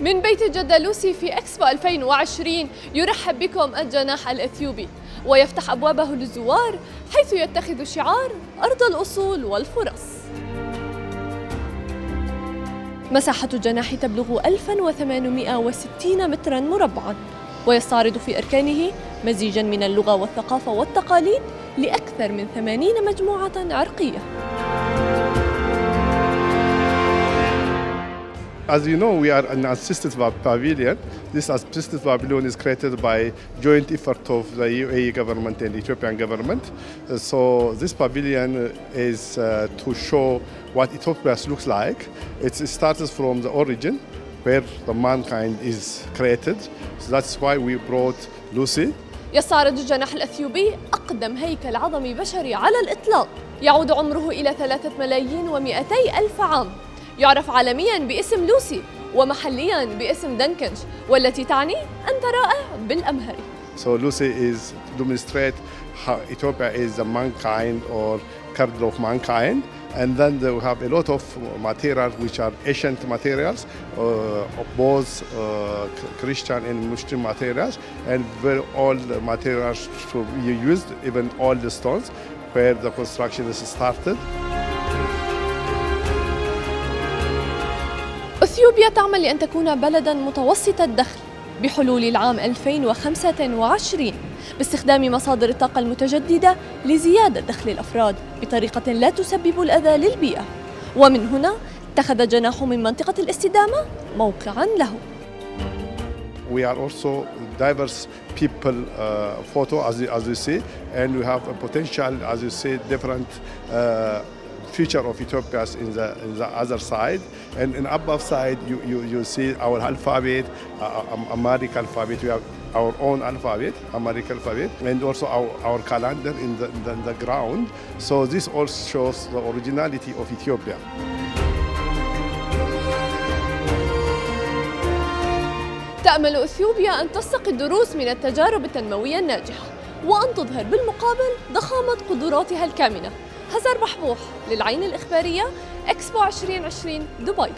من بيت الجدة لوسي في إكسبو 2020 يرحب بكم الجناح الإثيوبي. ويفتح أبوابه للزوار حيث يتخذ شعار أرض الأصول والفرص. مساحة الجناح تبلغ 1860 مترا مربعا ويستعرض في أركانه مزيجا من اللغة والثقافة والتقاليد لأكثر من 80 مجموعة عرقية. As you know, we are an assisted pavilion. This assisted pavilion is created by joint effort of the UAE government and Ethiopian government. So this pavilion is uh, to show what Ethiopia looks like. It starts from the origin, where the mankind is created. So that's why we brought Lucy. يستعرض الجناح الأثيوبي أقدم هيكل عظمي بشري على الإطلاق يعود عمره إلى ثلاثة ملايين ومئتي ألف عام يعرف عالميا باسم لوسي ومحليا باسم دنكنش والتي تعني أنت رائع بالأمهري So Lucy is demonstrate how Ethiopia is the mankind or capital of mankind. And then they have a lot of materials which are ancient materials, uh, both uh, Christian and Muslim materials, and very old materials to be used, even all the stones where the construction is started. أثيوبيا تعمل لأن تكون بلدا متوسط الدخل بحلول العام 2025 باستخدام مصادر الطاقة المتجددة لزيادة دخل الأفراد بطريقة لا تسبب الأذى للبيئة. ومن هنا اتخذ جناح من منطقة الاستدامة موقعا له. We are also diverse people uh, photo as as you see and we have a potential as you see different uh, future of Ethiopia in the, in the other side. And in above side, you, you, you see our alphabet, uh, Amharic alphabet. We have our own alphabet, Amharic alphabet, and also our, our calendar in the, in the, in the ground. So this also shows the originality of Ethiopia. تأمل أثيوبيا أن تستقي الدروس من التجارب التنموية الناجحة وأن تظهر بالمقابل ضخامة قدراتها الكامنة هزار محبوح للعين الإخبارية إكسبو 2020 دبي.